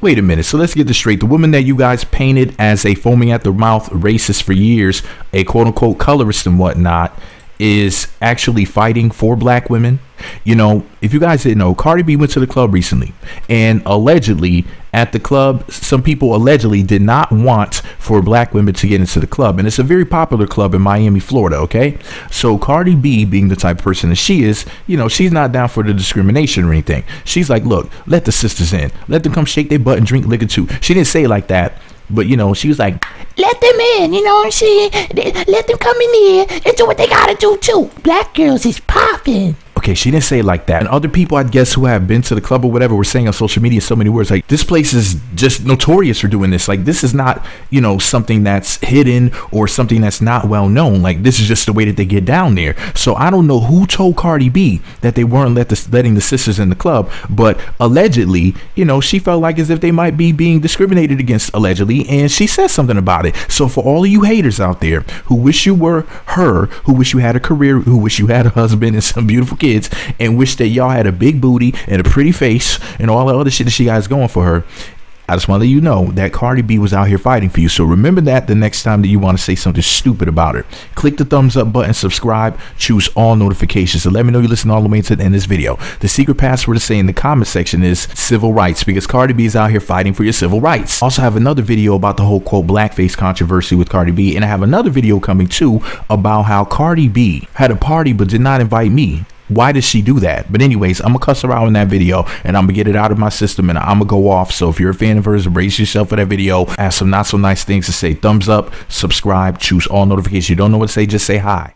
Wait a minute. So let's get this straight. The woman that you guys painted as a foaming at the mouth racist for years, a quote unquote colorist and whatnot, is actually fighting for black women. You know, if you guys didn't know, Cardi B went to the club recently, and allegedly at the club, some people allegedly did not want for black women to get into the club, and it's a very popular club in Miami, Florida. Okay, so Cardi B, being the type of person that she is, you know, she's not down for the discrimination or anything. She's like, look, let the sisters in, let them come shake their butt and drink liquor too. She didn't say like that. But you know, she was like, Let them in, you know what I'm saying? Let them come in here and do what they gotta do too. Black girls is popping. Okay, she didn't say it like that. And other people, I guess, who have been to the club or whatever, were saying on social media so many words like, this place is just notorious for doing this. Like, this is not, you know, something that's hidden or something that's not well known. Like, this is just the way that they get down there. So I don't know who told Cardi B that they weren't let the, letting the sisters in the club, but allegedly, you know, she felt like as if they might be being discriminated against, allegedly, and she said something about it. So for all of you haters out there who wish you were her, who wish you had a career, who wish you had a husband and some beautiful kids, kids and wish that y'all had a big booty and a pretty face and all the other shit that she got is going for her. I just want to let you know that Cardi B was out here fighting for you. So remember that the next time that you want to say something stupid about her. Click the thumbs up button, subscribe, choose all notifications, and let me know you listen all the way to the end of this video. The secret password to say in the comment section is civil rights because Cardi B is out here fighting for your civil rights. Also have another video about the whole quote blackface controversy with Cardi B, and I have another video coming too about how Cardi B had a party but did not invite me why does she do that? But anyways, I'm gonna cuss her out in that video and I'm gonna get it out of my system and I'm gonna go off. So if you're a fan of hers, brace yourself for that video. Ask some not so nice things to say. Thumbs up, subscribe, choose all notifications. You don't know what to say, just say hi.